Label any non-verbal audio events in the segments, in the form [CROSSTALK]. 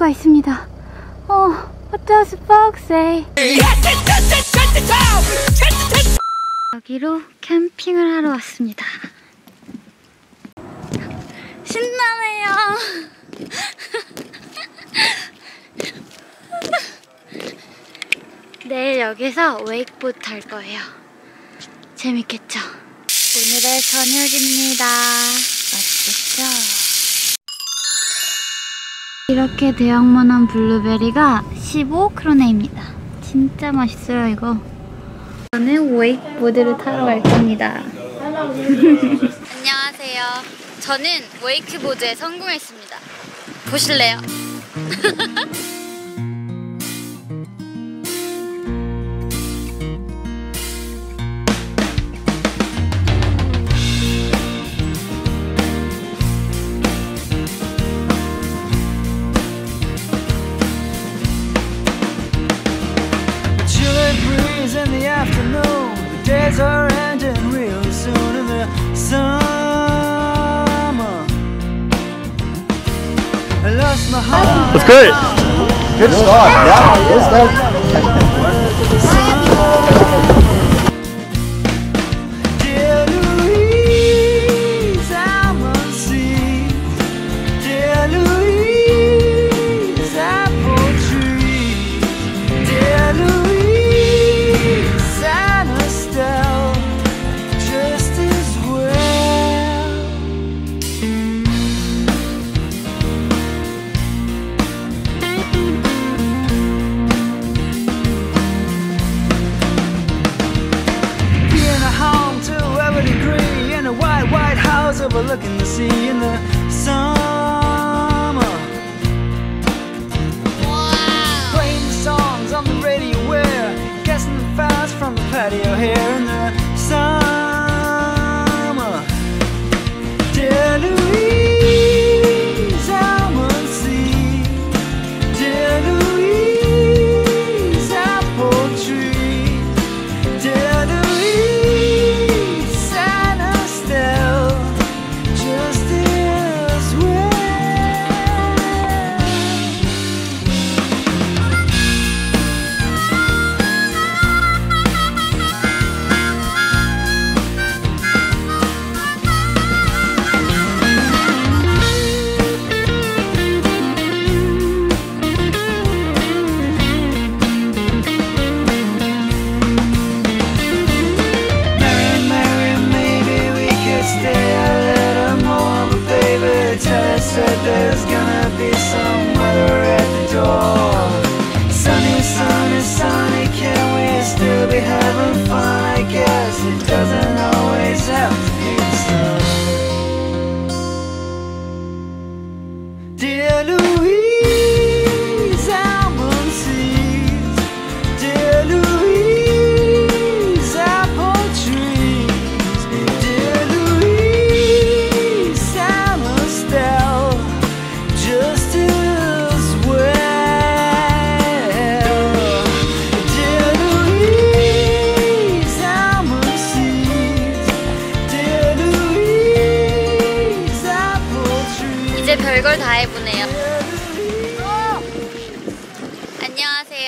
여우가 있습니다. 어, what does fox say? 여기로 캠핑을 하러 왔습니다. 신나네요. [LAUGHS] 내일 여기서 웨이크보드 탈 거예요. 재밌겠죠? 오늘의 저녁입니다. 맛있겠죠? 이렇게 대형만한 블루베리가 15크로네입니다. 진짜 맛있어요, 이거. 저는 웨이크보드를 타러 갈 겁니다. [LAUGHS] 안녕하세요. 저는 웨이크보드에 성공했습니다. 보실래요? [LAUGHS] That's good. Good start. Yeah, in the summer. Playing the songs on the radio where guessing the fast from the patio here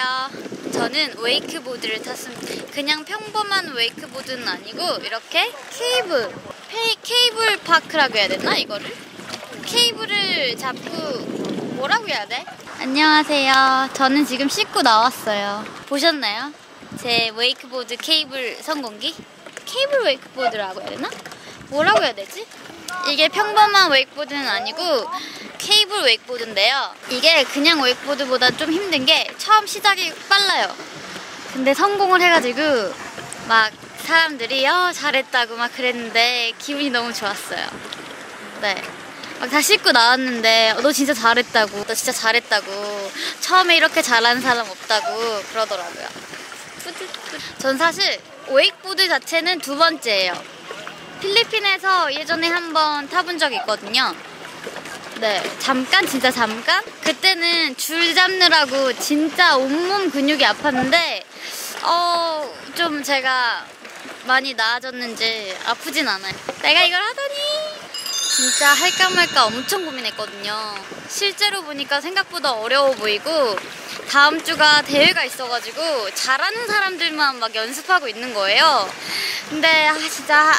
안녕하세요. 저는 웨이크보드를 탔습니다. 그냥 평범한 웨이크보드는 아니고 이렇게 케이블, 페이, 케이블 파크라고 해야 되나 이거를? 케이블을 잡고 뭐라고 해야 돼? 안녕하세요. 저는 지금 씻고 나왔어요. 보셨나요? 제 웨이크보드 케이블 성공기? 케이블 웨이크보드라고 해야 되나? 뭐라고 해야 되지? 이게 평범한 웨이크보드는 아니고 케이블 웨이크보드인데요. 이게 그냥 웨이크보드보다 좀 힘든 게 처음 시작이 빨라요. 근데 성공을 해가지고 막 사람들이 어 잘했다고 막 그랬는데 기분이 너무 좋았어요. 네. 막 다 씻고 나왔는데 어, 너 진짜 잘했다고 너 진짜 잘했다고 처음에 이렇게 잘하는 사람 없다고 그러더라고요. 전 사실 웨이크보드 자체는 두 번째예요. 필리핀에서 예전에 한번 타본 적이 있거든요. 네, 잠깐 진짜 잠깐. 그때는 줄 잡느라고 진짜 온몸 근육이 아팠는데 어 좀 제가 많이 나아졌는지 아프진 않아요. 내가 이걸 하다니 진짜 할까 말까 엄청 고민했거든요. 실제로 보니까 생각보다 어려워 보이고 다음 주가 대회가 있어가지고 잘하는 사람들만 막 연습하고 있는 거예요. 근데 아 진짜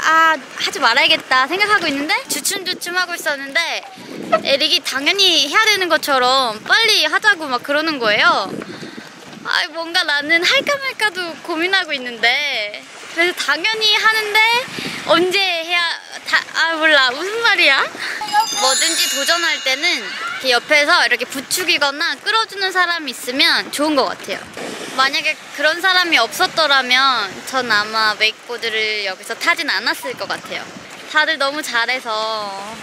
아 하지 말아야겠다 생각하고 있는데? 주춤주춤 하고 있었는데 에릭이 당연히 해야 되는 것처럼 빨리 하자고 막 그러는 거예요. 아 뭔가 나는 할까 말까도 고민하고 있는데 그래서 당연히 하는데 언제 해야 다, 아 몰라. 무슨 말이야? 뭐든지 도전할 때는 옆에서 이렇게 부추기거나 끌어주는 사람이 있으면 좋은 것 같아요 만약에 그런 사람이 없었더라면 전 아마 웨이크보드를 여기서 타진 않았을 것 같아요 다들 너무 잘해서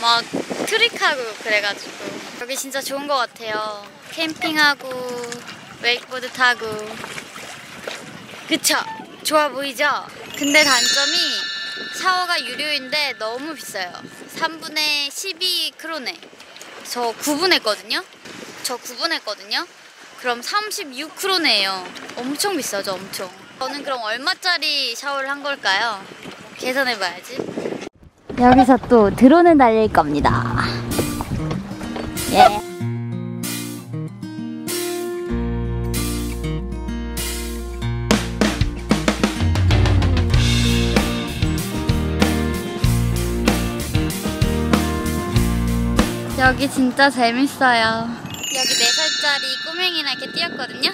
막 트릭하고 그래가지고 여기 진짜 좋은 것 같아요 캠핑하고 웨이크보드 타고 그쵸? 좋아 보이죠? 근데 단점이 샤워가 유료인데 너무 비싸요 3분에 12 크로네 저 9분 했거든요? 저 9분 했거든요? 그럼 36크로네예요 엄청 비싸죠 엄청 저는 그럼 얼마짜리 샤워를 한 걸까요? 계산해봐야지 여기서 또 드론을 날릴 겁니다 예. 여기 진짜 재밌어요. 여기 4살짜리 꼬맹이랑 이렇게 뛰었거든요.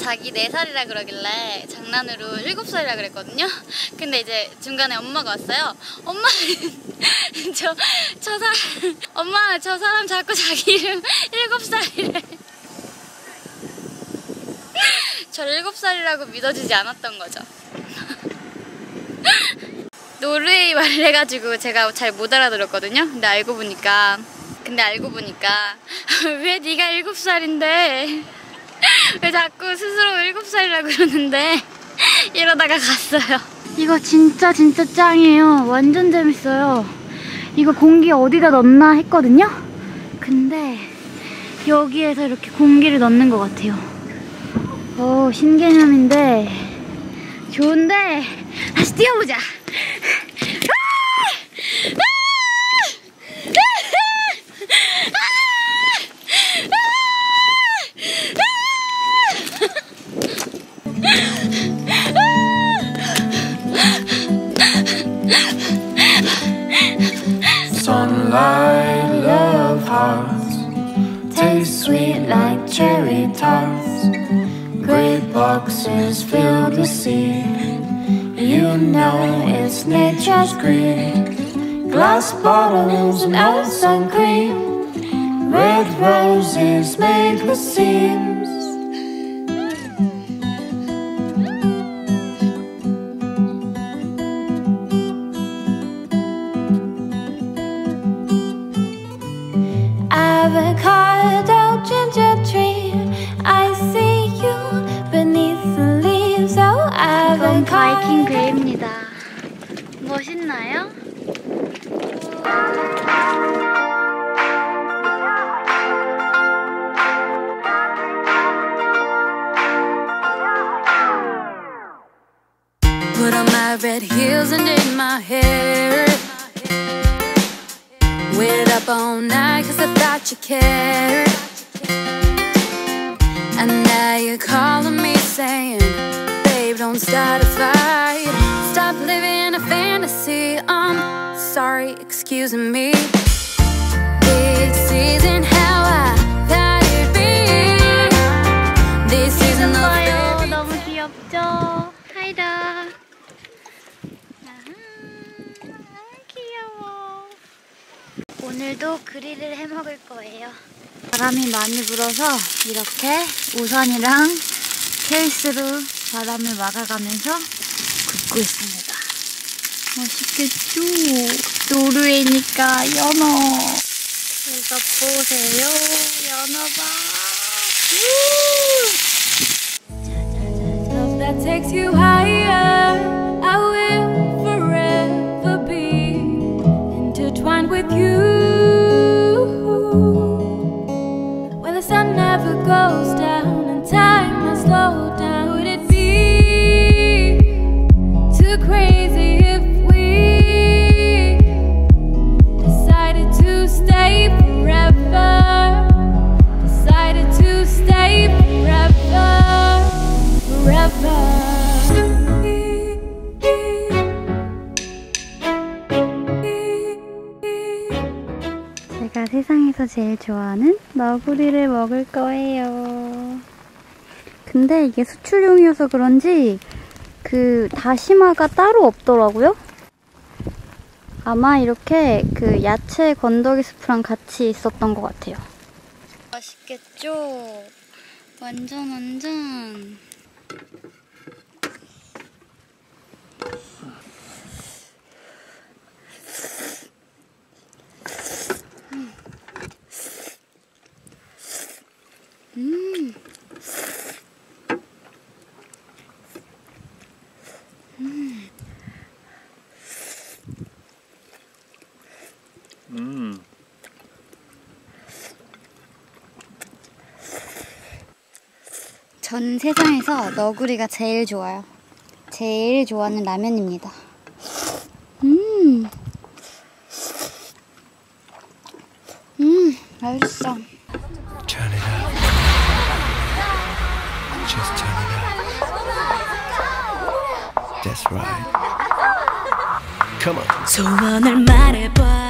자기 4살이라 그러길래 장난으로 7살이라 그랬거든요. 근데 이제 중간에 엄마가 왔어요. 엄마, [LAUGHS] 저, 저 사람, 엄마, 저 사람 자꾸 자기 이름 7살이래. 저 7살이라고 믿어주지 않았던 거죠. 노르웨이 말을 해가지고 제가 잘 못 알아들었거든요. 근데 알고 보니까 근데 알고 보니까 [LAUGHS] 왜 네가 일곱 살인데 [LAUGHS] 왜 자꾸 스스로 일곱 살이라고 그러는데 [LAUGHS] 이러다가 갔어요. 이거 진짜 진짜 짱이에요. 완전 재밌어요. 이거 공기 어디다 넣나 했거든요. 근데 여기에서 이렇게 공기를 넣는 것 같아요. 오 신개념인데 좋은데 다시 뛰어보자. Tarts. Great boxes filled with seed. You know it's nature's greed. Glass bottles and sun cream. Red roses made with seams. Red heels and in my hair. Waited up all night cause I thought you cared. And now you're calling me saying, Babe, don't start a fight. Stop living a fantasy. I'm sorry, excuse me. 오늘도 그릴을 해 먹을 거예요. 바람이 많이 불어서 이렇게 우산이랑 케이스로 바람을 막아가면서 굽고 있습니다. 맛있겠죠? 노르웨이니까 연어. 이거 보세요. 연어 봐. 우! Love that takes you higher. 제일 좋아하는 너구리를 먹을 거예요. 근데 이게 수출용이어서 그런지 그 다시마가 따로 없더라고요. 아마 이렇게 그 야채 건더기 스프랑 같이 있었던 것 같아요. 맛있겠죠? 완전 완전. 전 세상에서 너구리가 제일 좋아요. 제일 좋아하는 라면입니다. 음. 음, 맛있어. Turn it up. Just turn it up. That's right. Come on. 소원을 말해봐